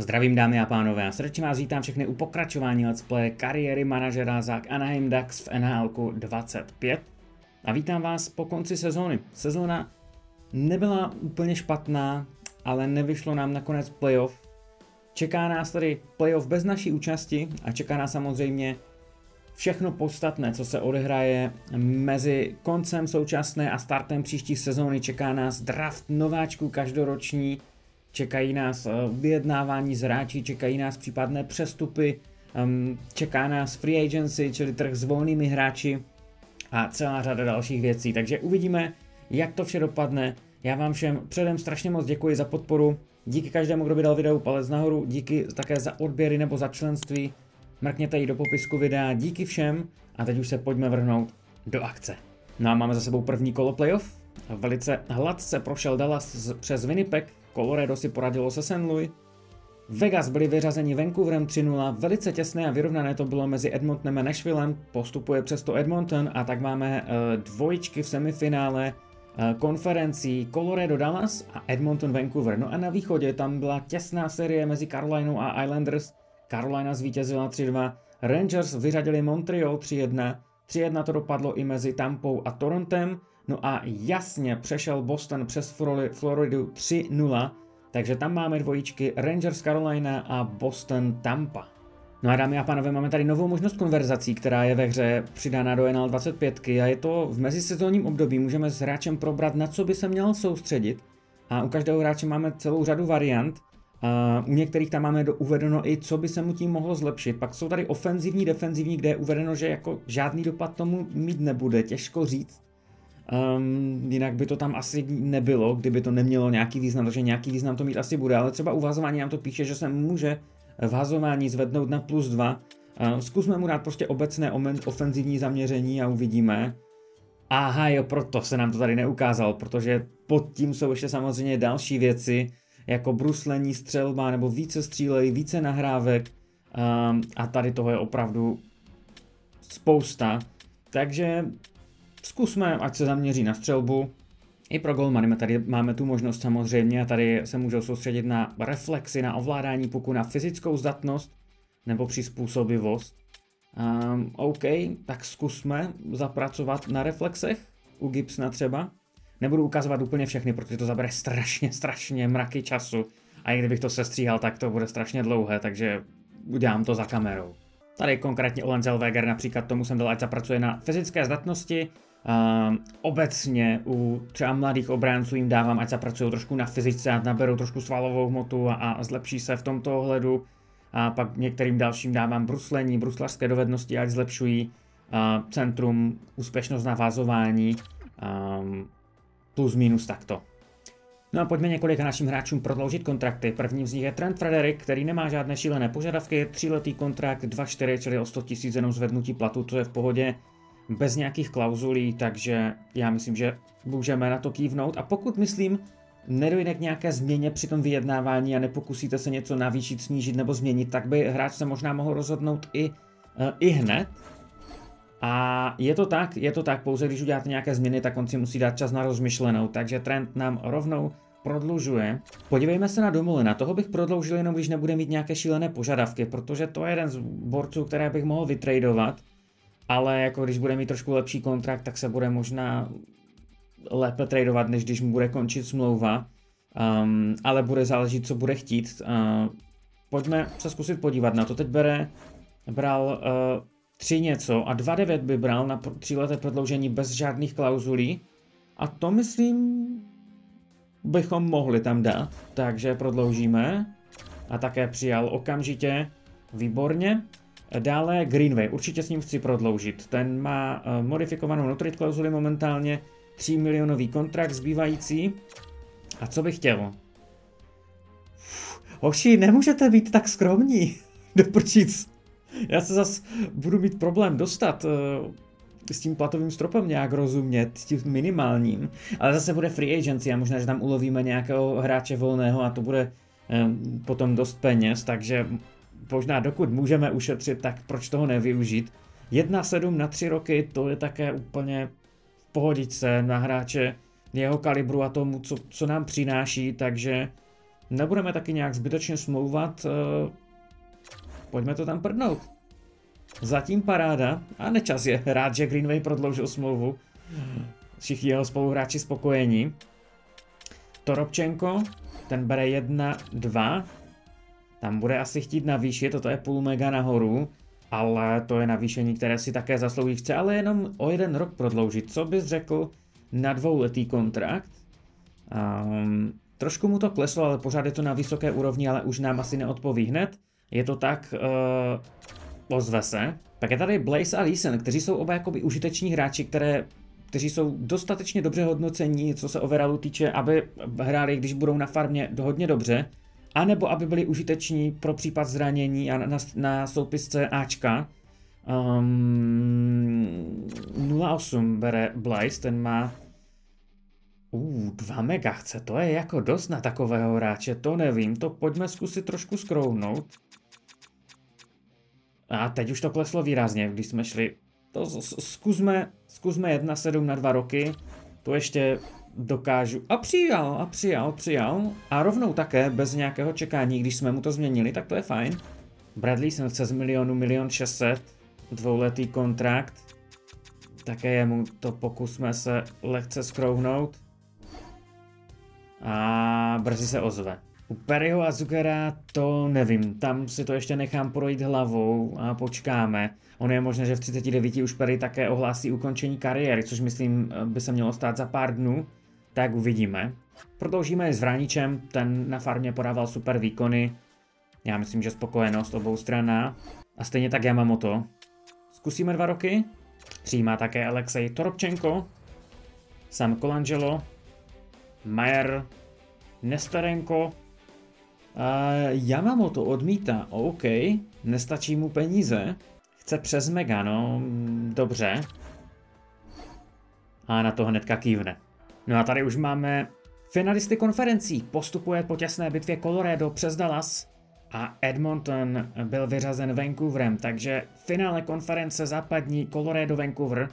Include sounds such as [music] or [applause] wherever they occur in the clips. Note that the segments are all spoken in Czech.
Zdravím dámy a pánové a srdečně vás vítám všechny u pokračování Let's Play kariéry manažera za Anaheim Ducks v NHL 25 a vítám vás po konci sezóny. Sezóna nebyla úplně špatná, ale nevyšlo nám nakonec playoff. Čeká nás tady playoff bez naší účasti a čeká nás samozřejmě všechno podstatné, co se odehraje mezi koncem současné a startem příští sezóny. Čeká nás draft nováčků každoroční, čekají nás eh, vyjednávání z hráči, čekají nás případné přestupy, čeká nás free agency, čili trh s volnými hráči a celá řada dalších věcí. Takže uvidíme, jak to vše dopadne. Já vám všem předem strašně moc děkuji za podporu. Díky každému, kdo vydal videu palec nahoru, díky také za odběry nebo za členství. Mrkněte ji do popisku videa, díky všem a teď už se pojďme vrhnout do akce. No a máme za sebou první kolo playoff. Velice hladce prošel Dallas přes Winnipeg, Colorado si poradilo se St. Louis, Vegas byli vyřazeni Vancouverem 3-0, velice těsné a vyrovnané to bylo mezi Edmontonem a Nashvillem, postupuje přesto Edmonton a tak máme uh, dvojičky v semifinále uh, konferencí Colorado Dallas a Edmonton Vancouver. No a na východě tam byla těsná série mezi Carolinou a Islanders, Carolina zvítězila 3-2, Rangers vyřadili Montreal 3-1, 3-1 to dopadlo i mezi Tampou a Torontem, no a jasně přešel Boston přes Floridu 3-0, takže tam máme dvojičky Rangers Carolina a Boston Tampa. No a dámy a pánové, máme tady novou možnost konverzací, která je ve hře přidána do NL 25 a je to v mezisezónním období, můžeme s hráčem probrat, na co by se měl soustředit a u každého hráče máme celou řadu variant, Uh, u některých tam máme do, uvedeno i, co by se mu tím mohlo zlepšit. Pak jsou tady ofenzivní, defenzivní, kde je uvedeno, že jako žádný dopad tomu mít nebude, těžko říct. Um, jinak by to tam asi nebylo, kdyby to nemělo nějaký význam, takže nějaký význam to mít asi bude, ale třeba u vazování nám to píše, že se může v hazování zvednout na plus 2. Uh, zkusme mu dát prostě obecné ofenzivní zaměření a uvidíme. Aha, jo, proto se nám to tady neukázalo, protože pod tím jsou ještě samozřejmě další věci, jako bruslení, střelba nebo více střílej, více nahrávek um, a tady toho je opravdu spousta. Takže zkusme, ať se zaměří na střelbu. I pro golmany tady máme tu možnost samozřejmě a tady se můžou soustředit na reflexy, na ovládání puku, na fyzickou zdatnost nebo přizpůsobivost. Um, OK, tak zkusme zapracovat na reflexech u Gibsona třeba. Nebudu ukazovat úplně všechny, protože to zabere strašně, strašně mraky času. A i kdybych to sestříhal, tak to bude strašně dlouhé, takže udělám to za kamerou. Tady konkrétně Olen Zellweger například tomu jsem dal, ať zapracuje na fyzické zdatnosti. Uh, obecně u třeba mladých obránců jim dávám, ať zapracují trošku na fyzice, ať naberou trošku svalovou hmotu a, a zlepší se v tomto ohledu. A pak některým dalším dávám bruslení, bruslařské dovednosti, ať zlepšují uh, centrum, úspěšnost na vázování. Um, plus minus takto. No a pojďme několika našim hráčům prodloužit kontrakty. Prvním z nich je Trent Frederick, který nemá žádné šílené požadavky, tříletý kontrakt, 2-4, čili o 100 000 jenom zvednutí platu, to je v pohodě, bez nějakých klauzulí, takže já myslím, že můžeme na to kývnout. A pokud myslím, nedojde k nějaké změně při tom vyjednávání a nepokusíte se něco navýšit, snížit nebo změnit, tak by hráč se možná mohl rozhodnout i, uh, i hned, a je to tak, je to tak, pouze když uděláte nějaké změny, tak on si musí dát čas na rozmyšlenou, takže trend nám rovnou prodlužuje. Podívejme se na Domolina, toho bych prodloužil jenom, když nebude mít nějaké šílené požadavky, protože to je jeden z borců, které bych mohl vytradovat, ale jako když bude mít trošku lepší kontrakt, tak se bude možná lépe tradovat, než když mu bude končit smlouva, um, ale bude záležet, co bude chtít. Uh, pojďme se zkusit podívat na to. Teď bere, bral uh, 3 něco a 2,9 by bral na tříleté prodloužení bez žádných klauzulí. A to myslím, bychom mohli tam dát, takže prodloužíme. A také přijal okamžitě, výborně. Dále Greenway, určitě s ním chci prodloužit. Ten má uh, modifikovanou notrit klauzuli momentálně, 3 milionový kontrakt zbývající. A co bych chtěl? hoši, nemůžete být tak skromní. [laughs] Doprčíc. Já se zas budu mít problém dostat uh, s tím platovým stropem nějak rozumět, s tím minimálním, ale zase bude free agency a možná, že tam ulovíme nějakého hráče volného a to bude um, potom dost peněz, takže možná dokud můžeme ušetřit, tak proč toho nevyužít. 1,7 na 3 roky, to je také úplně v pohodice na hráče jeho kalibru a tomu, co, co nám přináší, takže nebudeme taky nějak zbytečně smlouvat, uh, pojďme to tam prdnout. Zatím paráda a nečas je rád, že Greenway prodloužil smlouvu. Všichni jeho spoluhráči spokojení. Toropčenko, ten bere 1, 2. Tam bude asi chtít navýšit, toto je půl mega nahoru, ale to je navýšení, které si také zaslouží. Chce ale jenom o jeden rok prodloužit. Co bys řekl na dvouletý kontrakt? Um, trošku mu to kleslo, ale pořád je to na vysoké úrovni, ale už nám asi neodpoví hned. Je to tak, uh, ozve se. Pak je tady Blaze a Leeson, kteří jsou oba jakoby užiteční hráči, které, kteří jsou dostatečně dobře hodnocení, co se overalu týče, aby hráli, když budou na farmě hodně dobře, anebo aby byli užiteční pro případ zranění a na, na soupisce Ačka. Um, 0,8 bere Blaze, ten má Uh, 2 mega chce, to je jako dost na takového hráče, to nevím, to pojďme zkusit trošku skrouhnout. A teď už to kleslo výrazně, když jsme šli. To zkusme, zkusme 1,7 na dva roky. To ještě dokážu. A přijal, a přijal, přijal. A rovnou také, bez nějakého čekání, když jsme mu to změnili, tak to je fajn. Bradley jsem chce z milionu, milion 600, dvouletý kontrakt. Také jemu to pokusme se lehce skrouhnout. A brzy se ozve. U Perryho a Zugera to nevím, tam si to ještě nechám projít hlavou a počkáme. On je možné, že v 39 už Perry také ohlásí ukončení kariéry, což myslím by se mělo stát za pár dnů. Tak uvidíme. Prodloužíme s Vráničem, ten na farmě podával super výkony. Já myslím, že spokojenost obou strana. A stejně tak Yamamoto. Zkusíme dva roky. Přijímá také Alexej Toropčenko, Sam Colangelo, Mayer, Nestarenko, Uh, Yamamoto odmítá, OK, nestačí mu peníze, chce přes Mega, no, dobře. A na to hnedka kývne. No a tady už máme finalisty konferencí. Postupuje po těsné bitvě Colorado přes Dallas a Edmonton byl vyřazen Vancouverem, takže finále konference západní Colorado Vancouver.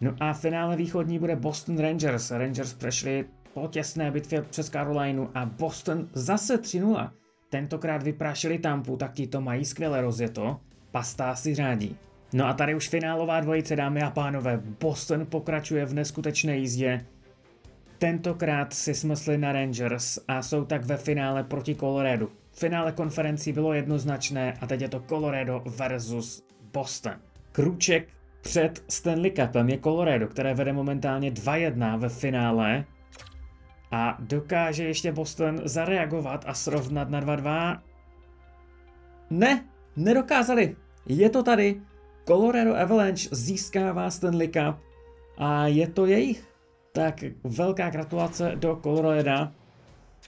No a finále východní bude Boston Rangers. Rangers přešli po těsné bitvě přes Carolinu a Boston zase 3-0. Tentokrát vyprášili Tampu, tak ti to mají skvěle rozjeto. Pastá si řádí. No a tady už finálová dvojice, dámy a pánové. Boston pokračuje v neskutečné jízdě. Tentokrát si smysli na Rangers a jsou tak ve finále proti Colorado. Finále konferencí bylo jednoznačné a teď je to Colorado versus Boston. Krůček před Stanley Cupem je Colorado, které vede momentálně 2-1 ve finále a dokáže ještě Boston zareagovat a srovnat na 2-2? Ne, nedokázali. Je to tady. Colorado Avalanche získává Stanley Cup a je to jejich. Tak velká gratulace do Colorado.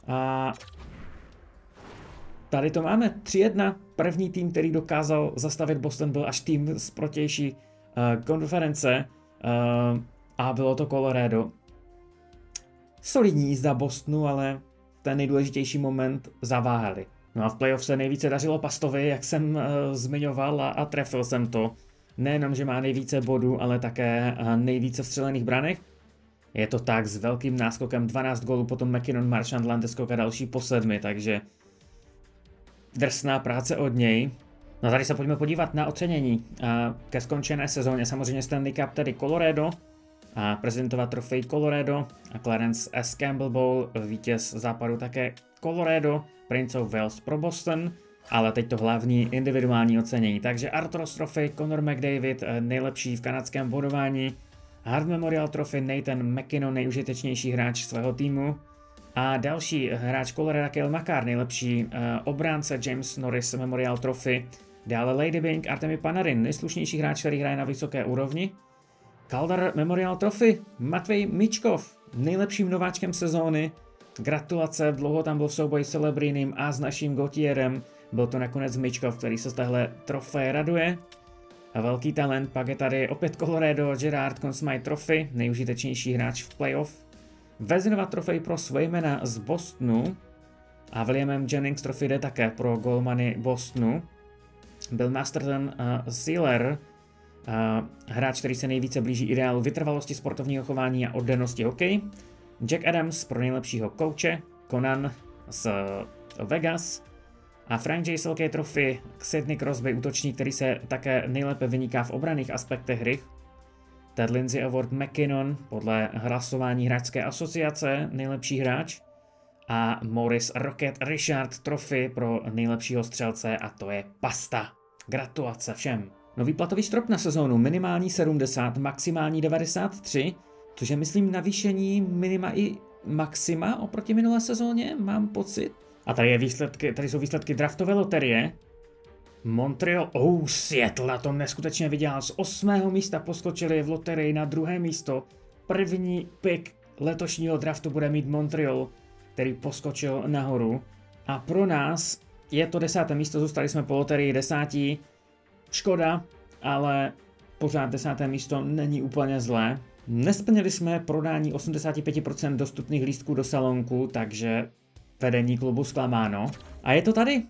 A tady to máme 3-1. První tým, který dokázal zastavit Boston, byl až tým z protější uh, konference uh, a bylo to Colorado solidní jízda Bostonu, ale ten nejdůležitější moment zaváhali. No a v playoff se nejvíce dařilo Pastovi, jak jsem uh, zmiňoval a, a trefil jsem to. Nejenom, že má nejvíce bodů, ale také uh, nejvíce vstřelených branek. Je to tak s velkým náskokem 12 gólů, potom McKinnon, Marchand, Landeskog a další po sedmi, takže drsná práce od něj. No tady se pojďme podívat na ocenění. Ke skončené sezóně samozřejmě Stanley Cup, tedy Colorado, a prezentovat trofej Colorado a Clarence S. Campbell Bowl, vítěz západu také Colorado, Prince of Wales pro Boston, ale teď to hlavní individuální ocenění. Takže Arthros Trophy, Conor McDavid, nejlepší v kanadském bodování, Hard Memorial Trophy, Nathan McKinnon, nejužitečnější hráč svého týmu, a další hráč Colorado Kale Makar, nejlepší uh, obránce James Norris Memorial Trophy, dále Lady Bing, Artemi Panarin, nejslušnější hráč, který hraje na vysoké úrovni, Calder Memorial Trophy, Matvej Mičkov, nejlepším nováčkem sezóny. Gratulace, dlouho tam byl v souboji s Celebrínem a s naším Gotierem. Byl to nakonec Mičkov, který se z téhle trofeje raduje. A velký talent, pak je tady opět Colorado, Gerard Consmite Trophy, nejužitečnější hráč v playoff. Vezinova trofej pro Swaymana z Bostonu a Williamem Jennings Trophy jde také pro golmany Bostonu. Byl Masterton uh, Sealer, Uh, hráč, který se nejvíce blíží ideálu vytrvalosti sportovního chování a oddanosti hokej. Jack Adams pro nejlepšího kouče, Conan z Vegas. A Frank J. Selke trofy Sidney Crosby, útočník, který se také nejlépe vyniká v obraných aspektech hry. Ted Lindsay Award McKinnon podle hlasování hráčské asociace, nejlepší hráč. A Morris Rocket Richard trofy pro nejlepšího střelce a to je pasta. Gratulace všem. Nový platový strop na sezónu minimální 70, maximální 93, což je myslím navýšení minima i maxima oproti minulé sezóně, mám pocit. A tady, je výsledky, tady jsou výsledky draftové loterie. Montreal, oh, Seattle na tom neskutečně vydělal. Z osmého místa poskočili v loterii na druhé místo. První pick letošního draftu bude mít Montreal, který poskočil nahoru. A pro nás je to desáté místo, zůstali jsme po loterii desátí. Škoda, ale pořád desáté místo není úplně zlé. Nesplnili jsme prodání 85% dostupných lístků do salonku, takže vedení klubu zklamáno. A je to tady.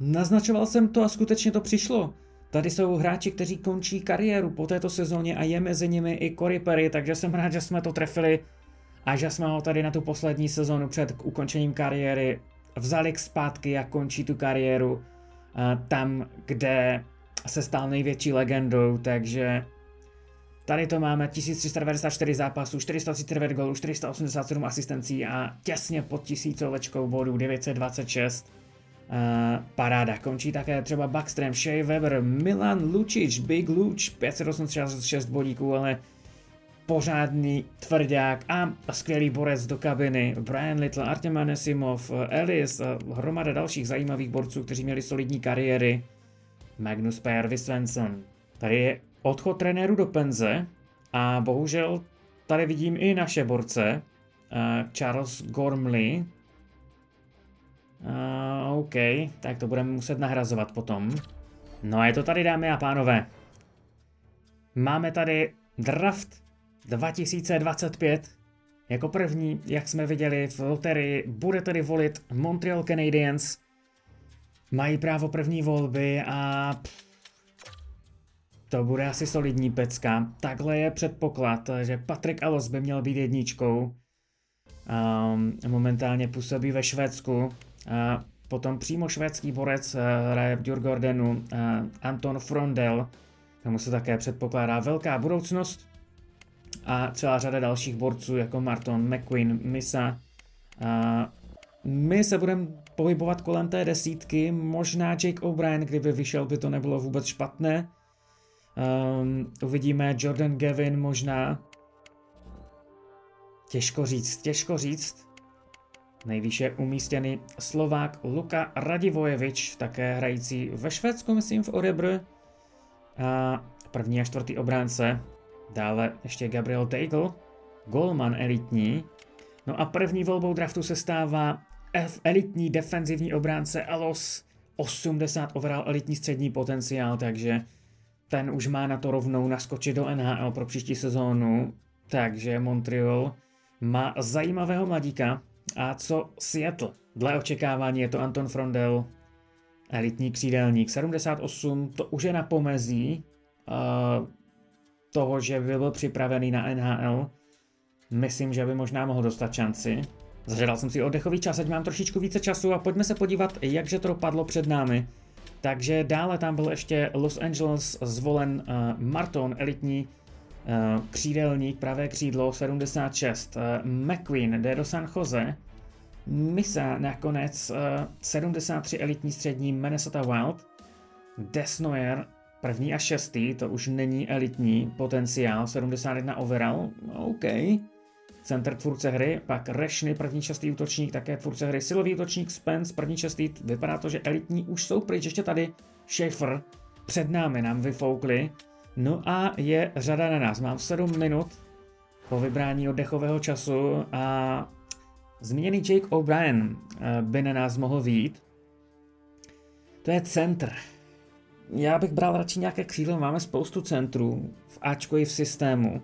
Naznačoval jsem to a skutečně to přišlo. Tady jsou hráči, kteří končí kariéru po této sezóně a je mezi nimi i Cory Perry, takže jsem rád, že jsme to trefili a že jsme ho tady na tu poslední sezónu před ukončením kariéry vzali k zpátky a končí tu kariéru tam, kde se stal největší legendou, takže tady to máme 1394 zápasů, 439 gólů, 487 asistencí a těsně pod tisícovečkou bodů 926. Uh, paráda. Končí také třeba Backstream, Shea Weber, Milan Lucic, Big Luch, 586 bodíků, ale pořádný tvrdák a skvělý borec do kabiny. Brian Little, Artem Anesimov, Ellis, hromada dalších zajímavých borců, kteří měli solidní kariéry. Magnus P.R. Svensson. Tady je odchod trenéru do penze a bohužel tady vidím i naše borce. Uh, Charles Gormley. Uh, OK, tak to budeme muset nahrazovat potom. No a je to tady, dámy a pánové. Máme tady draft 2025. Jako první, jak jsme viděli v loterii, bude tedy volit Montreal Canadiens. Mají právo první volby a... To bude asi solidní pecka. Takhle je předpoklad, že Patrick Alos by měl být jedničkou. Um, momentálně působí ve Švédsku. Uh, potom přímo švédský borec uh, hraje v Djurgårdenu uh, Anton Frondel. Tomu se také předpokládá velká budoucnost a celá řada dalších borců jako Marton, McQueen, Misa. A my se budeme pohybovat kolem té desítky, možná Jake O'Brien, kdyby vyšel, by to nebylo vůbec špatné. Um, uvidíme Jordan Gavin možná. Těžko říct, těžko říct. Nejvýše umístěný Slovák Luka Radivojevič, také hrající ve Švédsku, myslím v Orebr. A první a čtvrtý obránce Dále ještě Gabriel Daigle, Golman elitní. No a první volbou draftu se stává F elitní defenzivní obránce Alos 80 overall elitní střední potenciál, takže ten už má na to rovnou naskočit do NHL pro příští sezónu. Takže Montreal má zajímavého mladíka. A co Seattle? Dle očekávání je to Anton Frondel, elitní křídelník 78, to už je na pomezí. Uh, toho, že by byl připravený na NHL, myslím, že by možná mohl dostat šanci. Zažadal jsem si oddechový čas, ať mám trošičku více času a pojďme se podívat, jakže to dopadlo před námi. Takže dále tam byl ještě Los Angeles zvolen uh, Marton, elitní uh, křídelník, pravé křídlo 76, uh, McQueen jde do San Jose, Misa nakonec uh, 73 elitní střední Minnesota Wild, Desnoyer První a šestý, to už není elitní potenciál, 71 overall, OK. Center tvůrce hry, pak Rešny, první šestý útočník, také tvůrce hry, silový útočník Spence, první šestý, vypadá to, že elitní už jsou pryč, ještě tady Schaefer, před námi nám vyfoukli. No a je řada na nás, mám 7 minut po vybrání oddechového času a zmíněný Jake O'Brien eh, by na nás mohl výjít. To je centr já bych bral radši nějaké křídlo, máme spoustu centrů, v Ačku i v systému.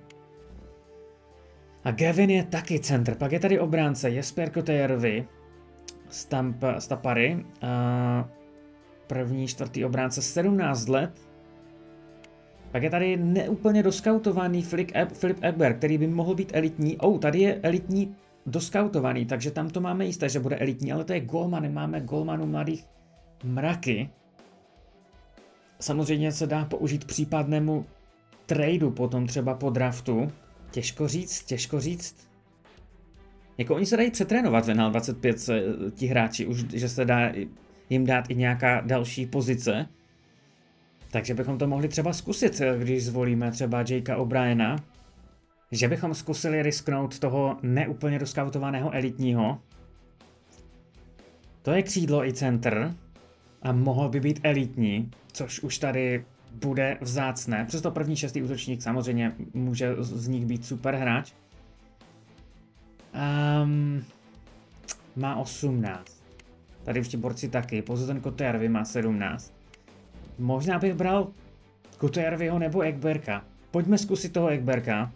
A Gavin je taky centr, pak je tady obránce Jesper Kotejerovi, Stamp, Stapary, a první, čtvrtý obránce 17 let. Pak je tady neúplně doskautovaný Filip, Eber, který by mohl být elitní. Oh, tady je elitní doskautovaný, takže tam to máme jisté, že bude elitní, ale to je golman, máme golmanů mladých mraky. Samozřejmě se dá použít případnému tradu potom třeba po draftu. Těžko říct, těžko říct. Jako oni se dají přetrénovat v NHL 25 ti hráči, už že se dá jim dát i nějaká další pozice. Takže bychom to mohli třeba zkusit, když zvolíme třeba Jakea O'Briena, že bychom zkusili risknout toho neúplně doskautovaného elitního. To je křídlo i centr a mohl by být elitní, což už tady bude vzácné. Přesto první šestý útočník samozřejmě může z nich být super hráč. Um, má 18. Tady už ti borci taky, pouze ten Kotejarvi má 17. Možná bych bral Kotejarviho nebo Ekberka. Pojďme zkusit toho Ekberka.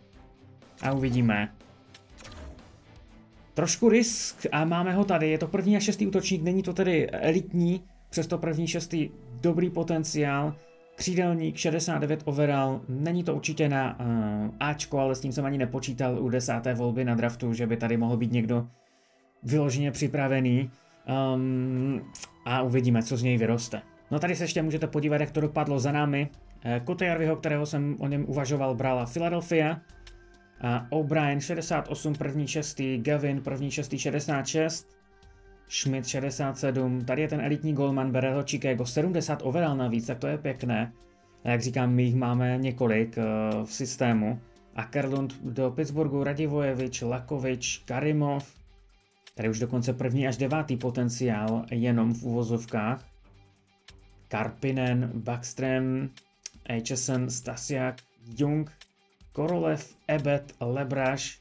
A uvidíme. Trošku risk a máme ho tady, je to první a šestý útočník, není to tedy elitní, přesto první šestý dobrý potenciál. Křídelník 69 overall, není to určitě na uh, Ačko, ale s tím jsem ani nepočítal u desáté volby na draftu, že by tady mohl být někdo vyloženě připravený. Um, a uvidíme, co z něj vyroste. No tady se ještě můžete podívat, jak to dopadlo za námi. Eh, Kotejarviho, kterého jsem o něm uvažoval, brala Philadelphia. O'Brien 68, první šestý, Gavin první šestý 66, Schmidt 67, tady je ten elitní golman, bere ho Chicago 70 overall navíc, tak to je pěkné. A jak říkám, my jich máme několik uh, v systému. Ackerlund do Pittsburghu, Radivojevič, Lakovič, Karimov, tady už dokonce první až devátý potenciál jenom v uvozovkách. Karpinen, Backstrom, HSN, Stasiak, Jung, Korolev, Ebet, Lebraš,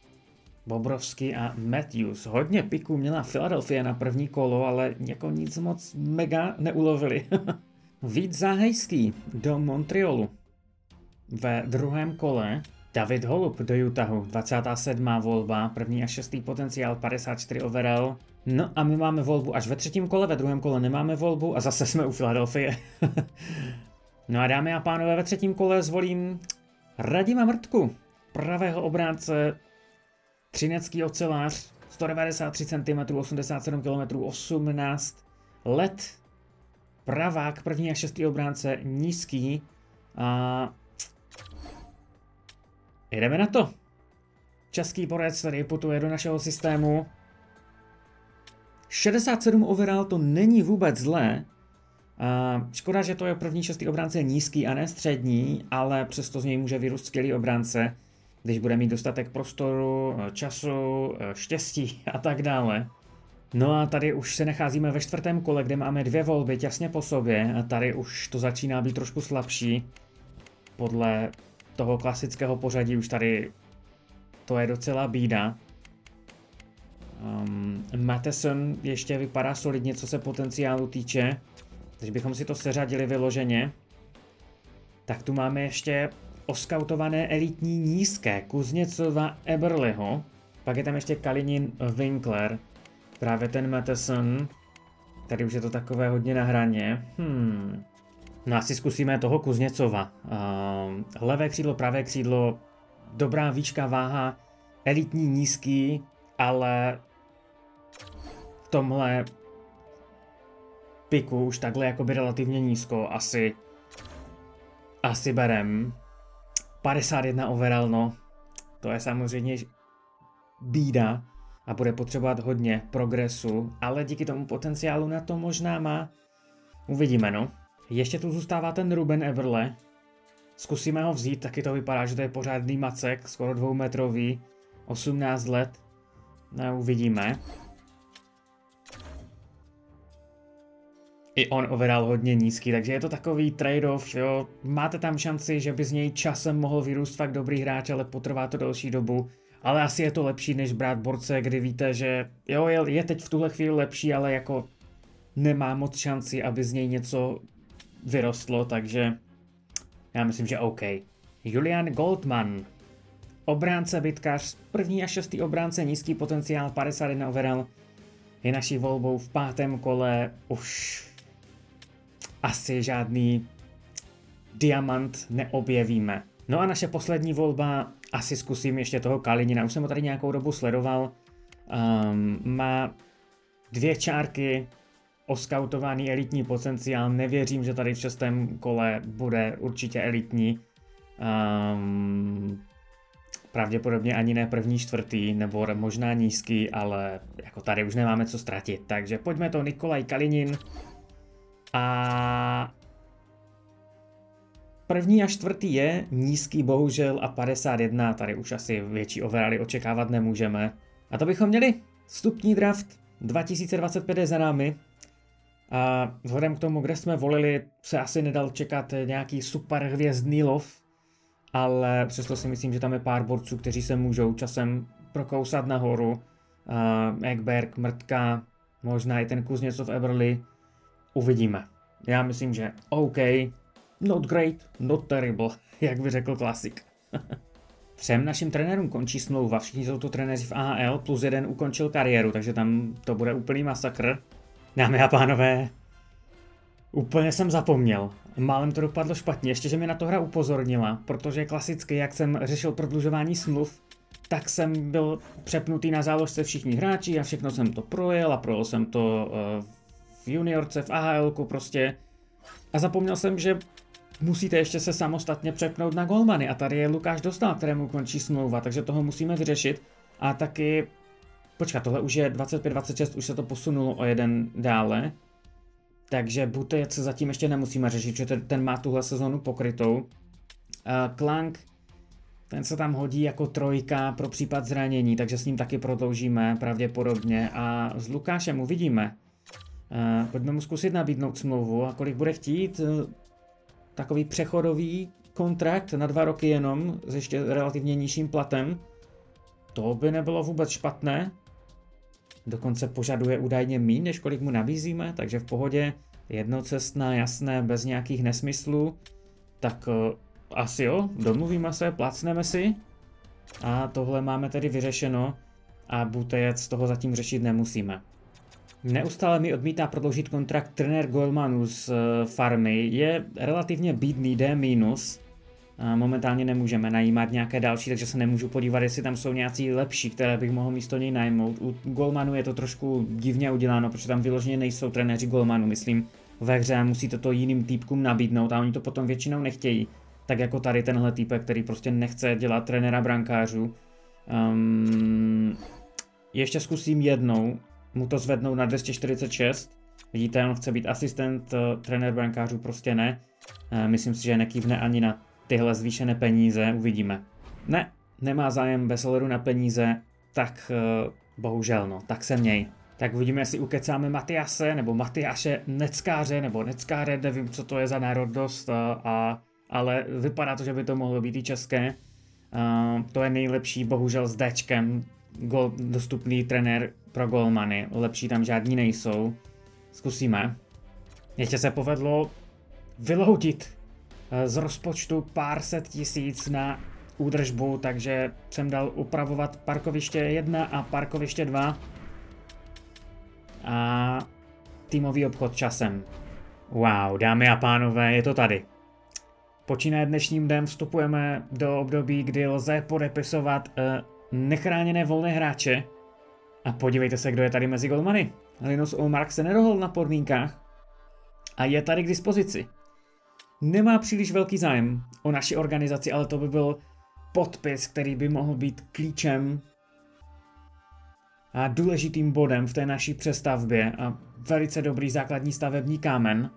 Bobrovský a Matthews. Hodně piků měla Philadelphia na první kolo, ale jako nic moc mega neulovili. [laughs] Vít Záhejský do Montrealu. Ve druhém kole David Holub do Utahu, 27. volba, první a šestý potenciál, 54 overall. No a my máme volbu až ve třetím kole, ve druhém kole nemáme volbu a zase jsme u Philadelphia. [laughs] no a dámy a pánové, ve třetím kole zvolím Radima Mrtku, pravého obránce, třinecký ocelář, 193 cm, 87 km, 18 let, pravák, první a šestý obránce, nízký a jdeme na to. Český porec tady putuje do našeho systému. 67 overall to není vůbec zlé, Uh, škoda, že to je první šestý obránce nízký a ne střední, ale přesto z něj může vyrůst skvělý obránce, když bude mít dostatek prostoru, času, štěstí a tak dále. No a tady už se nacházíme ve čtvrtém kole, kde máme dvě volby těsně po sobě a tady už to začíná být trošku slabší. Podle toho klasického pořadí už tady to je docela bída. Um, Matheson ještě vypadá solidně, co se potenciálu týče. Když bychom si to seřadili vyloženě, tak tu máme ještě oskautované elitní nízké Kuzněcova Eberliho, pak je tam ještě Kalinin Winkler, právě ten Matheson, tady už je to takové hodně na hraně. Hmm. No asi zkusíme toho Kuzněcova. Uh, levé křídlo, pravé křídlo, dobrá výška váha, elitní nízký, ale v tomhle piku už takhle jakoby relativně nízko, asi asi berem 51 overall, no, to je samozřejmě bída a bude potřebovat hodně progresu, ale díky tomu potenciálu na to možná má. Uvidíme, no. Ještě tu zůstává ten Ruben Everle. Zkusíme ho vzít, taky to vypadá, že to je pořádný macek, skoro dvoumetrový, 18 let. No, uvidíme. I on overall hodně nízký, takže je to takový trade-off, jo. Máte tam šanci, že by z něj časem mohl vyrůst fakt dobrý hráč, ale potrvá to další dobu. Ale asi je to lepší, než brát borce, kdy víte, že jo, je, je teď v tuhle chvíli lepší, ale jako nemá moc šanci, aby z něj něco vyrostlo, takže já myslím, že OK. Julian Goldman, obránce bytkař, první a šestý obránce, nízký potenciál, 51 overall, je naší volbou v pátém kole, už asi žádný diamant neobjevíme. No a naše poslední volba, asi zkusím ještě toho Kalinina, už jsem ho tady nějakou dobu sledoval. Um, má dvě čárky, oskautovaný elitní potenciál, nevěřím, že tady v šestém kole bude určitě elitní. Um, pravděpodobně ani ne první, čtvrtý, nebo možná nízký, ale jako tady už nemáme co ztratit. Takže pojďme to, Nikolaj Kalinin. A první a čtvrtý je nízký bohužel a 51, tady už asi větší overally očekávat nemůžeme. A to bychom měli. Vstupní draft 2025 je za námi. A vzhledem k tomu, kde jsme volili, se asi nedal čekat nějaký super hvězdný lov, ale přesto si myslím, že tam je pár borců, kteří se můžou časem prokousat nahoru. Uh, Ekberg, Mrtka, možná i ten Kuzněcov Eberly. Uvidíme. Já myslím, že OK, not great, not terrible, [laughs] jak by řekl klasik. [laughs] Třem našim trenérům končí smlouva, všichni jsou to trenéři v AHL, plus jeden ukončil kariéru, takže tam to bude úplný masakr. Dámy a pánové, úplně jsem zapomněl. Málem to dopadlo špatně, ještě že mi na to hra upozornila, protože klasicky, jak jsem řešil prodlužování smluv, tak jsem byl přepnutý na záložce všichni hráči a všechno jsem to projel a projel jsem to uh, juniorce, v AHL prostě. A zapomněl jsem, že musíte ještě se samostatně přepnout na golmany a tady je Lukáš Dostal, kterému končí smlouva, takže toho musíme vyřešit. A taky, počkat, tohle už je 25-26, už se to posunulo o jeden dále. Takže Butejec zatím ještě nemusíme řešit, že ten, ten má tuhle sezonu pokrytou. Uh, Klank, ten se tam hodí jako trojka pro případ zranění, takže s ním taky prodloužíme pravděpodobně. A s Lukášem uvidíme. Uh, pojďme mu zkusit nabídnout smlouvu a kolik bude chtít. Uh, takový přechodový kontrakt na dva roky jenom s ještě relativně nižším platem. To by nebylo vůbec špatné. Dokonce požaduje údajně míň, než kolik mu nabízíme, takže v pohodě, jednocestná, jasné, bez nějakých nesmyslů. Tak uh, asi jo, domluvíme se, placneme si. A tohle máme tedy vyřešeno a Butejec toho zatím řešit nemusíme. Neustále mi odmítá prodloužit kontrakt trenér Goldmanu z uh, farmy. Je relativně bídný D-. Momentálně nemůžeme najímat nějaké další, takže se nemůžu podívat, jestli tam jsou nějací lepší, které bych mohl místo něj najmout. U Golmanu je to trošku divně uděláno, protože tam vyloženě nejsou trenéři Golmanu, myslím, ve hře a musíte to jiným týpkům nabídnout a oni to potom většinou nechtějí. Tak jako tady tenhle týpek, který prostě nechce dělat trenéra brankářů. Um, ještě zkusím jednou mu to zvednout na 246. Vidíte, on chce být asistent, uh, trenér brankářů prostě ne. Uh, myslím si, že nekývne ani na tyhle zvýšené peníze, uvidíme. Ne, nemá zájem bez ohledu na peníze, tak uh, bohužel no, tak se měj. Tak uvidíme, jestli ukecáme Matiase, nebo Matiáše Neckáře, nebo Neckáře, nevím, co to je za národnost, a, a, ale vypadá to, že by to mohlo být i české. Uh, to je nejlepší, bohužel s Dčkem, gol, dostupný trenér pro golmany, lepší tam žádní nejsou. Zkusíme. Ještě se povedlo vyloutit z rozpočtu pár set tisíc na údržbu, takže jsem dal upravovat parkoviště 1 a parkoviště 2 a týmový obchod časem. Wow, dámy a pánové, je to tady. Počínaje dnešním dnem vstupujeme do období, kdy lze podepisovat uh, nechráněné volné hráče. A podívejte se, kdo je tady mezi golmany. Linus Olmark se nedohol na podmínkách a je tady k dispozici nemá příliš velký zájem o naši organizaci, ale to by byl podpis, který by mohl být klíčem a důležitým bodem v té naší přestavbě a velice dobrý základní stavební kámen.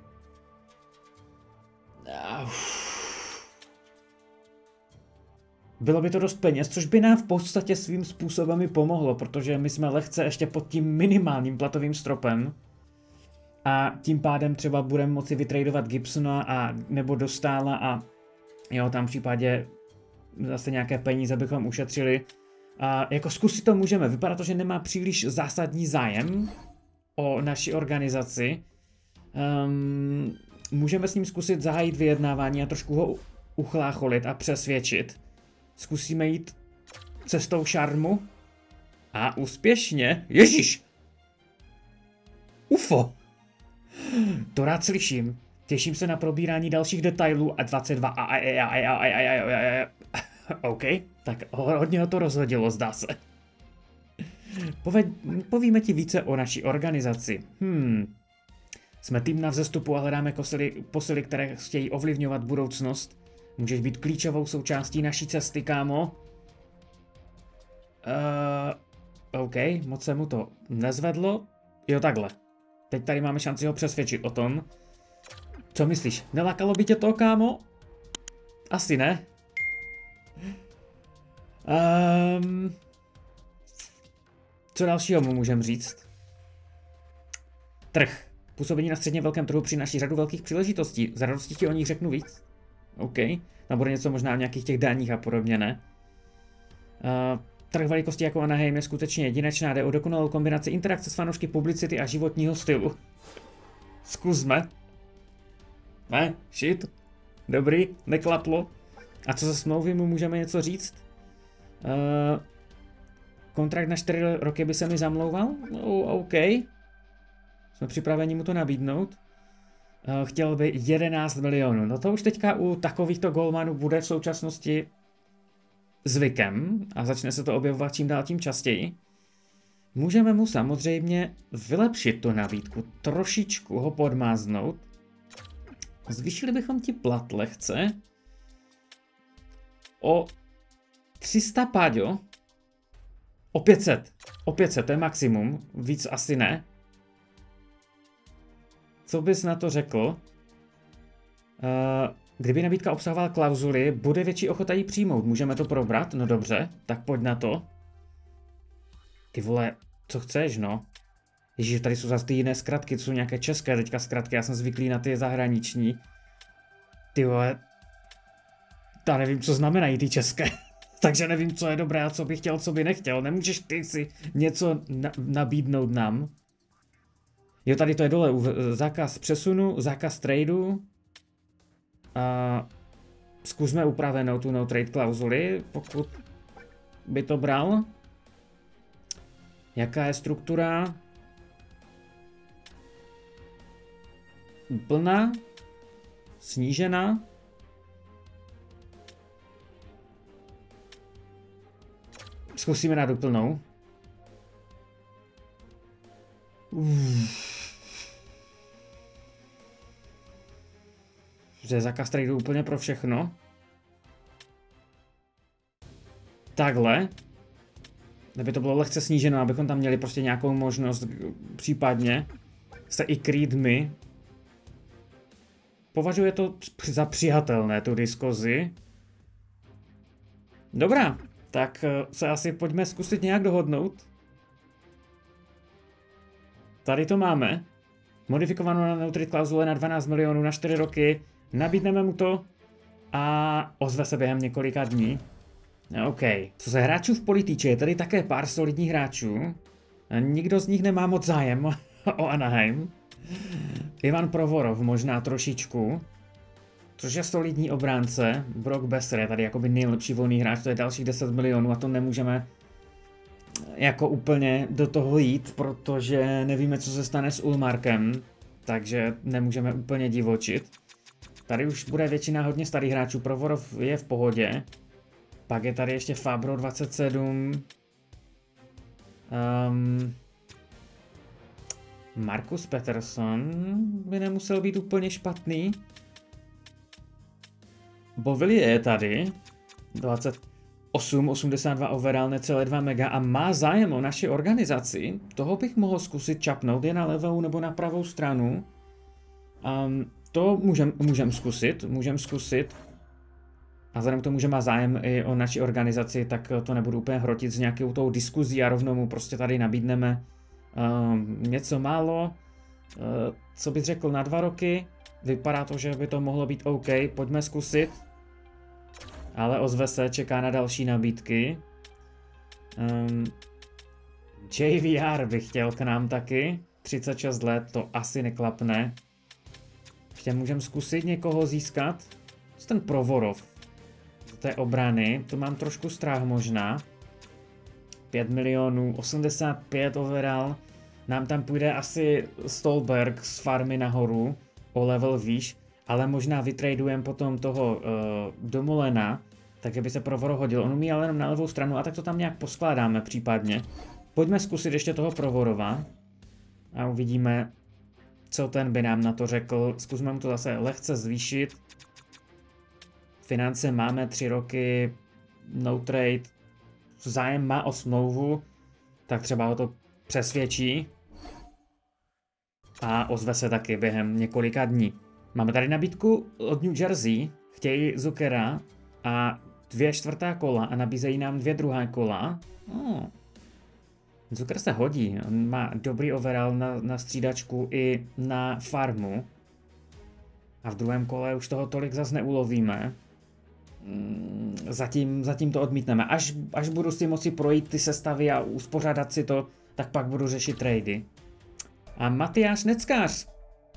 Bylo by to dost peněz, což by nám v podstatě svým způsobem i pomohlo, protože my jsme lehce ještě pod tím minimálním platovým stropem a tím pádem třeba budeme moci vytradovat Gibsona a nebo dostála a jo, tam v případě zase nějaké peníze bychom ušetřili. A jako zkusit to můžeme. Vypadá to, že nemá příliš zásadní zájem o naši organizaci. Um, můžeme s ním zkusit zahájit vyjednávání a trošku ho uchlácholit a přesvědčit. Zkusíme jít cestou šarmu. A úspěšně. Ježíš! UFO! To rád slyším. Těším se na probírání dalších detailů a 22 a a a a a a a a a a OK, tak hodně ho to rozhodilo, zdá se. Poved, povíme ti více o naší organizaci. Hmm. Jsme tým na vzestupu a hledáme posily, které chtějí ovlivňovat budoucnost Můžeš být klíčovou součástí naší cesty, kámo. Uh, OK, moc se mu to nezvedlo. Jo, takhle. Teď tady máme šanci ho přesvědčit o tom. Co myslíš, nelakalo by tě to, kámo? Asi ne. Um, co dalšího mu můžeme říct? Trh. Působení na středně velkém trhu přináší řadu velkých příležitostí. Za radostí ti o nich řeknu víc. OK. Tam bude něco možná o nějakých těch daních a podobně, ne? Uh, trh velikosti jako Anaheim je skutečně jedinečná. Jde o dokonalou kombinaci interakce s fanoušky, publicity a životního stylu. Zkusme. Ne? Shit. Dobrý, neklaplo. A co za smlouvy mu můžeme něco říct? Uh, kontrakt na 4 roky by se mi zamlouval? Oh, OK. Jsme připraveni mu to nabídnout. Uh, chtěl by 11 milionů. No to už teďka u takovýchto golmanů bude v současnosti zvykem a začne se to objevovat čím dál tím častěji. Můžeme mu samozřejmě vylepšit tu nabídku, trošičku ho podmáznout. Zvýšili bychom ti plat lehce o 300 páďo, o 500, o 500, to je maximum, víc asi ne. Co bys na to řekl? Uh, kdyby nabídka obsahovala klauzuly, bude větší ochota ji přijmout. Můžeme to probrat? No dobře, tak pojď na to. Ty vole, co chceš, no? Ježíš, tady jsou zase ty jiné zkratky, jsou nějaké české teďka zkratky, já jsem zvyklý na ty zahraniční. Ty vole, já nevím, co znamenají ty české. [laughs] Takže nevím, co je dobré a co bych chtěl, co by nechtěl. Nemůžeš ty si něco na nabídnout nám? Jo, tady to je dole, zákaz přesunu, zákaz tradu. A zkusme upravenou tu no trade klauzuli, pokud by to bral. Jaká je struktura? Plná? Snížená? Zkusíme dát úplnou. Že zakaz tradu úplně pro všechno. Takhle. Kdyby to bylo lehce sníženo, abychom tam měli prostě nějakou možnost, případně se i creedmi. Považuje to za přijatelné, tu diskozi. Dobrá, tak eh, se asi pojďme zkusit nějak dohodnout. Tady to máme. Modifikovanou na neutrit klauzule na 12 milionů na 4 roky. Nabídneme mu to a ozve se během několika dní. OK. Co se hráčů v političe, je tady také pár solidních hráčů. Nikdo z nich nemá moc zájem [laughs] o Anaheim. Ivan Provorov možná trošičku. Což je solidní obránce. Brock Besser je tady jakoby nejlepší volný hráč, to je dalších 10 milionů a to nemůžeme jako úplně do toho jít, protože nevíme, co se stane s Ulmarkem, takže nemůžeme úplně divočit. Tady už bude většina hodně starých hráčů, Provorov je v pohodě. Pak je tady ještě Fabro 27. Um, Markus Peterson by nemusel být úplně špatný. Bovilie je tady. 28, 82 overall, necelé 2 mega a má zájem o naši organizaci. Toho bych mohl zkusit čapnout, je na levou nebo na pravou stranu. Um, to můžem, můžem zkusit, můžem zkusit. A vzhledem k tomu, že má zájem i o naši organizaci, tak to nebudu úplně hrotit s nějakou tou diskuzí a rovnou mu prostě tady nabídneme um, něco málo. Uh, co bys řekl na dva roky? Vypadá to, že by to mohlo být OK, pojďme zkusit. Ale ozve se, čeká na další nabídky. Um, JVR bych chtěl k nám taky. 36 let, to asi neklapne. Ještě můžeme zkusit někoho získat. Co ten Provorov? Z té obrany, to mám trošku strach možná. 5 milionů, 85 overall. Nám tam půjde asi Stolberg z farmy nahoru o level výš, ale možná vytradujeme potom toho uh, domolena, tak by se Provoro hodil. On umí ale jenom na levou stranu a tak to tam nějak poskládáme případně. pojďme zkusit ještě toho Provorova a uvidíme, co ten by nám na to řekl. Zkusme mu to zase lehce zvýšit. Finance máme tři roky, no trade, zájem má o smlouvu, tak třeba ho to přesvědčí a ozve se taky během několika dní. Máme tady nabídku od New Jersey, chtějí Zukera a dvě čtvrtá kola a nabízejí nám dvě druhá kola. Oh. Zucker se hodí, on má dobrý overall na, na střídačku i na farmu. A v druhém kole už toho tolik zas neulovíme. Mm, zatím, zatím to odmítneme. Až, až budu si moci projít ty sestavy a uspořádat si to, tak pak budu řešit trady. A Matyáš Neckář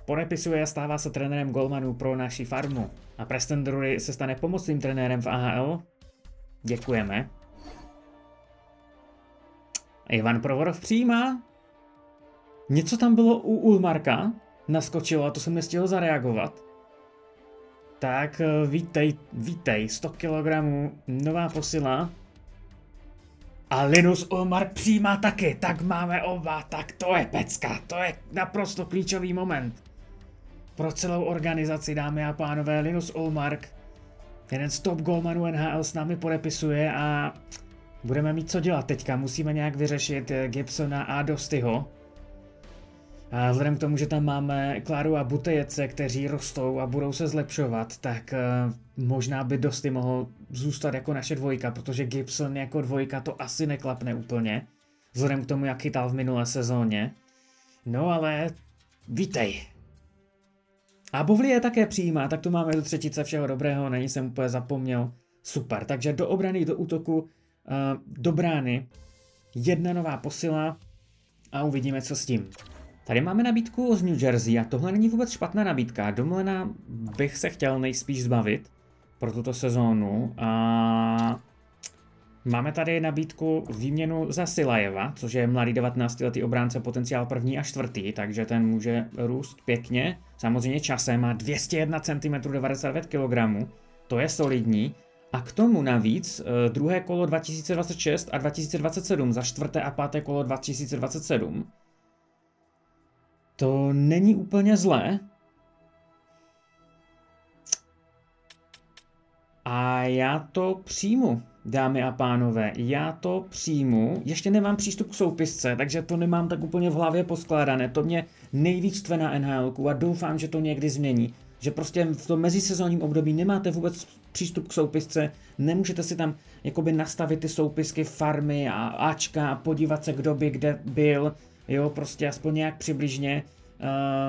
podepisuje a stává se trenérem golmanů pro naši farmu. A Preston Drury se stane pomocným trenérem v AHL. Děkujeme. Ivan Provorov přijímá. Něco tam bylo u Ulmarka, naskočilo a to jsem nestihl zareagovat. Tak eh, vítej, vítej, 100 kg, nová posila. A Linus Ulmark přijímá taky, tak máme oba, tak to je pecka, to je naprosto klíčový moment. Pro celou organizaci, dámy a pánové, Linus Ulmark, jeden z top goalmanů NHL s námi podepisuje a budeme mít co dělat teďka. Musíme nějak vyřešit eh, Gibsona a Dostyho. A vzhledem k tomu, že tam máme Kláru a Butejece, kteří rostou a budou se zlepšovat, tak uh, možná by Dosty mohl zůstat jako naše dvojka, protože Gibson jako dvojka to asi neklapne úplně. Vzhledem k tomu, jak chytal v minulé sezóně. No ale vítej. A Bovli je také přijímá, tak tu máme do třetice všeho dobrého, není jsem úplně zapomněl. Super, takže do obrany, do útoku, do brány, jedna nová posila a uvidíme, co s tím. Tady máme nabídku z New Jersey a tohle není vůbec špatná nabídka. Domlena bych se chtěl nejspíš zbavit pro tuto sezónu a máme tady nabídku výměnu za Silajeva, což je mladý 19-letý obránce potenciál první a čtvrtý, takže ten může růst pěkně. Samozřejmě časem má 201 cm 99 kg, to je solidní. A k tomu navíc eh, druhé kolo 2026 a 2027 za čtvrté a páté kolo 2027 to není úplně zlé. A já to přijmu, dámy a pánové. Já to přijmu. Ještě nemám přístup k soupisce, takže to nemám tak úplně v hlavě poskládané. To mě nejvíc tve na NHL a doufám, že to někdy změní. Že prostě v tom mezisezónním období nemáte vůbec přístup k soupisce, nemůžete si tam jakoby nastavit ty soupisky farmy a Ačka a podívat se, kdo by kde byl, jo, prostě aspoň nějak přibližně.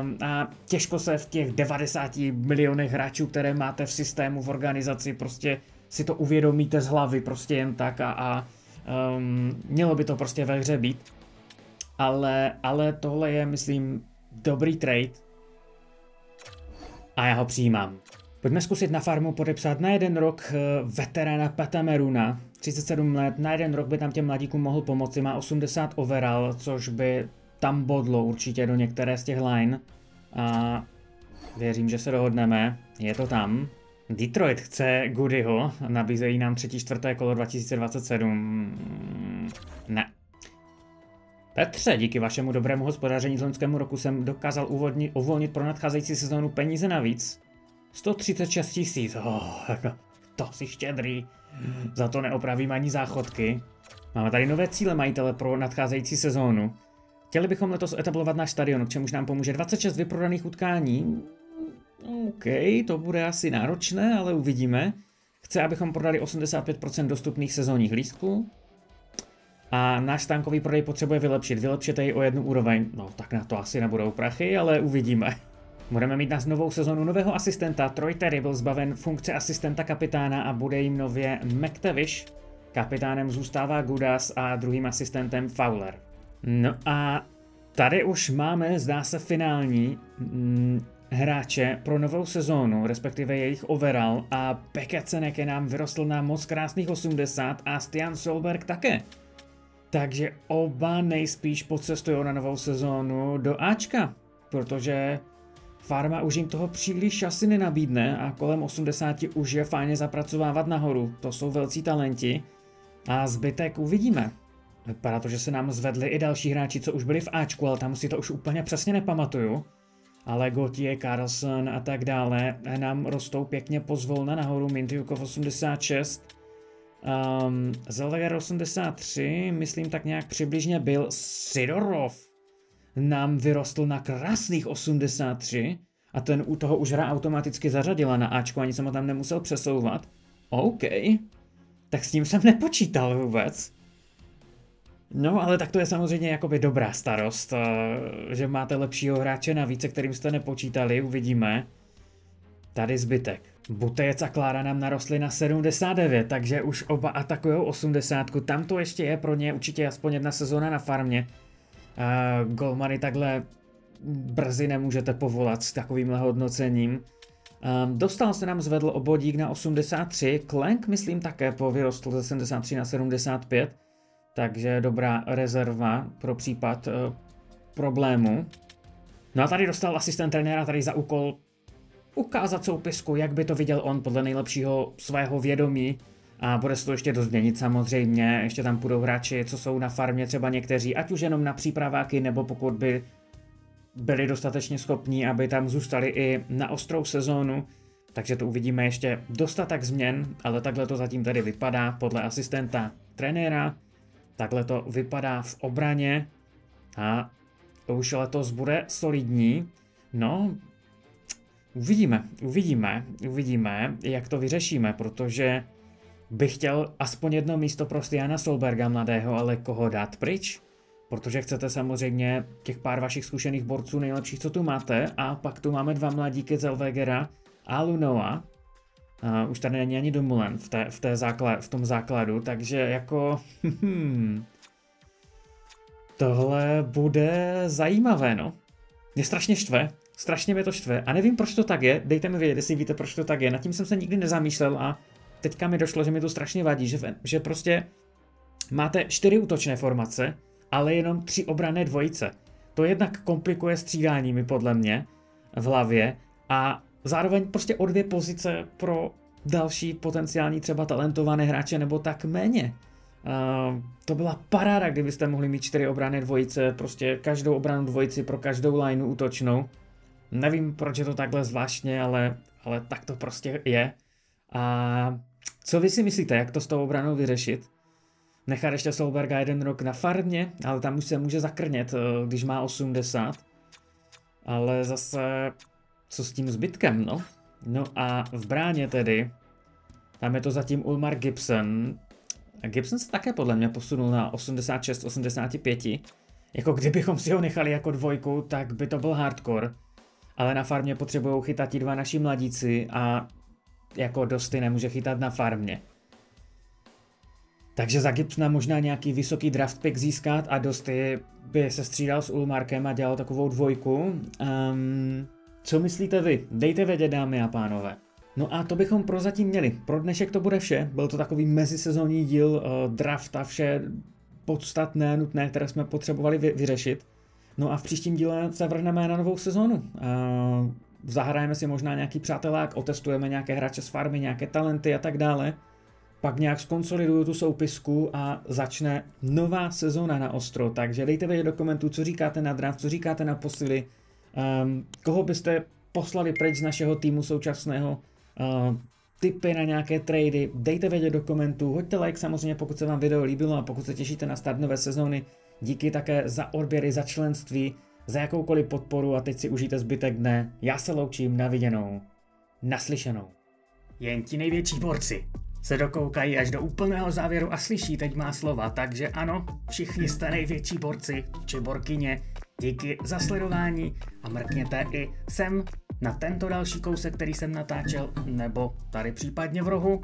Um, a těžko se v těch 90 milionech hráčů, které máte v systému, v organizaci, prostě si to uvědomíte z hlavy prostě jen tak a, a um, mělo by to prostě ve hře být. Ale, ale tohle je, myslím, dobrý trade a já ho přijímám. Pojďme zkusit na farmu podepsat na jeden rok eh, veterána Pata Meruna, 37 let, na jeden rok by tam těm mladíkům mohl pomoci, má 80 overall, což by tam bodlo určitě do některé z těch line. A věřím, že se dohodneme. Je to tam. Detroit chce Goodyho, nabízejí nám třetí, čtvrté kolo 2027. Ne. Petře, díky vašemu dobrému hospodaření z loňskému roku jsem dokázal uvolnit, uvolnit pro nadcházející sezónu peníze navíc. 136 tisíc, oh, to si štědrý. Za to neopravím ani záchodky. Máme tady nové cíle majitele pro nadcházející sezónu. Chtěli bychom letos etablovat náš stadion, k čemuž nám pomůže 26 vyprodaných utkání. OK, to bude asi náročné, ale uvidíme. Chce, abychom prodali 85% dostupných sezónních lístků. A náš stánkový prodej potřebuje vylepšit. Vylepšit jej o jednu úroveň. No, tak na to asi nebudou prachy, ale uvidíme. [laughs] Budeme mít na novou sezonu nového asistenta. Troy Terry byl zbaven funkce asistenta kapitána a bude jim nově McTavish. Kapitánem zůstává Gudas a druhým asistentem Fowler. No a tady už máme, zdá se, finální mm, hráče pro novou sezónu, respektive jejich overall a Pekacenek je nám vyrostl na moc krásných 80 a Stian Solberg také. Takže oba nejspíš pocestují na novou sezónu do Ačka, protože Farma už jim toho příliš asi nenabídne a kolem 80 už je fajně zapracovávat nahoru. To jsou velcí talenti a zbytek uvidíme. Vypadá to, že se nám zvedli i další hráči, co už byli v Ačku, ale tam si to už úplně přesně nepamatuju. Ale Gautier, Carlson a tak dále nám rostou pěkně pozvolna nahoru. Mintyukov 86, um, Zeldager 83, myslím tak nějak přibližně byl. Sidorov nám vyrostl na krásných 83 a ten u toho už hra automaticky zařadila na Ačku, ani jsem ho tam nemusel přesouvat. OK, tak s tím jsem nepočítal vůbec. No, ale tak to je samozřejmě jakoby dobrá starost, eh, že máte lepšího hráče navíc, se kterým jste nepočítali, uvidíme. Tady zbytek. Butejec a Klára nám narostly na 79, takže už oba atakují 80. Tam to ještě je pro ně určitě aspoň jedna sezóna na farmě. Uh, Golmany takhle brzy nemůžete povolat s takovýmhle hodnocením. Um, dostal se nám zvedl obodík na 83, Klenk myslím také povyrostl ze 73 na 75, takže dobrá rezerva pro případ uh, problému. No a tady dostal asistent trenéra tady za úkol ukázat soupisku, jak by to viděl on podle nejlepšího svého vědomí. A bude se to ještě dozměnit samozřejmě, ještě tam půjdou hráči, co jsou na farmě, třeba někteří, ať už jenom na přípraváky, nebo pokud by byli dostatečně schopní, aby tam zůstali i na ostrou sezónu. Takže to uvidíme ještě dostatek změn, ale takhle to zatím tady vypadá podle asistenta trenéra. Takhle to vypadá v obraně a už letos bude solidní. No, uvidíme, uvidíme, uvidíme, jak to vyřešíme, protože bych chtěl aspoň jedno místo pro Stiana Solberga mladého, ale koho dát pryč? Protože chcete samozřejmě těch pár vašich zkušených borců nejlepších, co tu máte, a pak tu máme dva mladíky Zelvegera a Lunoa. Uh, už tady není ani Dumulen v, té, v, té základ, v tom základu, takže jako... [laughs] Hmm, tohle bude zajímavé, no. Mě strašně štve, strašně mě to štve a nevím, proč to tak je, dejte mi vědět, jestli víte, proč to tak je, nad tím jsem se nikdy nezamýšlel a teďka mi došlo, že mi to strašně vadí, že, že prostě máte čtyři útočné formace, ale jenom tři obrané dvojice. To jednak komplikuje střídání mi podle mě v hlavě a zároveň prostě o dvě pozice pro další potenciální třeba talentované hráče nebo tak méně. Uh, to byla paráda, kdybyste mohli mít čtyři obrané dvojice, prostě každou obranu dvojici pro každou lineu útočnou. Nevím, proč je to takhle zvláštně, ale, ale tak to prostě je. A co vy si myslíte, jak to s tou obranou vyřešit? nechat ještě Solberga jeden rok na farmě, ale tam už se může zakrnět, eh, když má 80. Ale zase, co s tím zbytkem, no? No a v bráně tedy, tam je to zatím Ulmar Gibson. Gibson se také podle mě posunul na 86-85. Jako kdybychom si ho nechali jako dvojku, tak by to byl hardcore. Ale na farmě potřebují chytat ti dva naši mladíci a jako dosty nemůže chytat na farmě. Takže za Gibsona možná nějaký vysoký draft pick získat a Dosty by se střídal s Ulmarkem a dělal takovou dvojku. Um, co myslíte vy? Dejte vědět, dámy a pánové. No a to bychom prozatím měli. Pro dnešek to bude vše. Byl to takový mezisezónní díl uh, draft a vše podstatné, nutné, které jsme potřebovali vy- vyřešit. No a v příštím díle se vrhneme na novou sezónu. Zahrajeme si možná nějaký přátelák, otestujeme nějaké hráče z farmy, nějaké talenty a tak dále. Pak nějak skonsoliduju tu soupisku a začne nová sezóna na ostro, takže dejte vědět do komentů, co říkáte na draft, co říkáte na posily, um, koho byste poslali pryč z našeho týmu současného, uh, tipy na nějaké trady, dejte vědět do komentů, hoďte like samozřejmě, pokud se vám video líbilo a pokud se těšíte na start nové sezóny, díky také za odběry, za členství, za jakoukoliv podporu a teď si užijte zbytek dne. Já se loučím, na viděnou, naslyšenou. Jen ti největší borci se dokoukají až do úplného závěru a slyší teď má slova, takže ano, všichni jste největší borci či borkyně, díky za sledování a mrkněte i sem na tento další kousek, který jsem natáčel, nebo tady případně v rohu.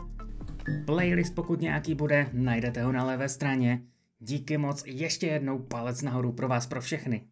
Playlist, pokud nějaký bude, najdete ho na levé straně. Díky moc, ještě jednou palec nahoru pro vás pro všechny.